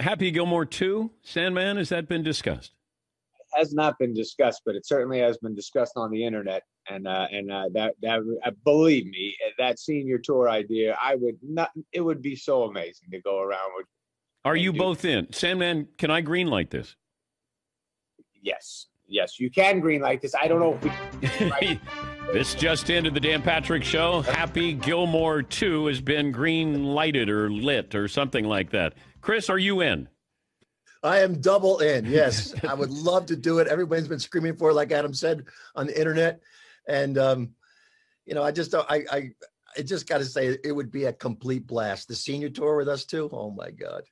Happy Gilmore 2, Sandman, has that been discussed? has not been discussed, but it certainly has been discussed on the internet. And uh, and uh, that that uh, believe me, that senior tour idea, I would not. It would be so amazing to go around with. Are you both in, Sandman? Can I greenlight this? Yes, yes, you can greenlight this. I don't know if we. this just into the Dan Patrick Show. Happy Gilmore Two has been green lighted or lit or something like that. Chris, are you in? I am double in. Yes, I would love to do it. Everybody's been screaming for it, like Adam said on the internet, and um, you know, I just I I I just got to say it would be a complete blast. The senior tour with us too. Oh my god.